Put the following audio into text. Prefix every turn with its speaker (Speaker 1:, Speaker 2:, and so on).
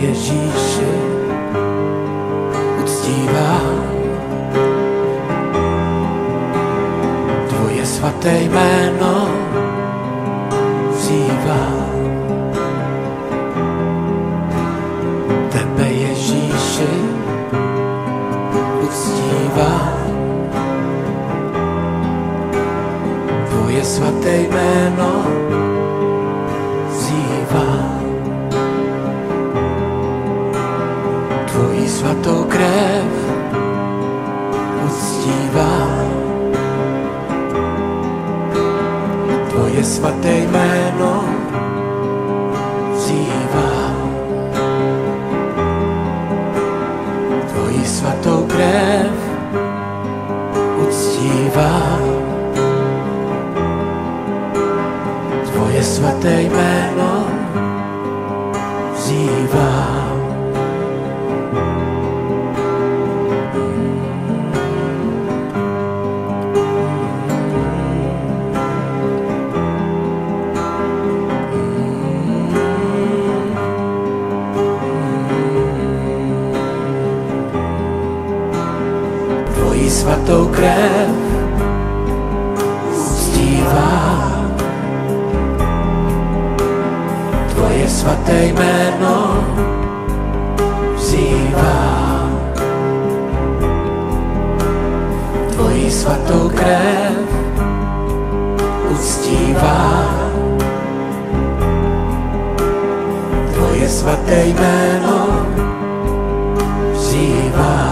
Speaker 1: Ježíši uctívá Tvoje svaté jméno vzývá. Tebe Ježíši uctívá Tvoje svaté jméno vzývá. Svatou krev uctívá. Tvoje svaté jméno vzývá. Tvojí svatou krev uctívá. Tvoje svaté jméno svatou krev uctívá. Tvoje svaté jméno vzývá. Tvojí svatou krev uctívá. Tvoje svaté jméno vzývá.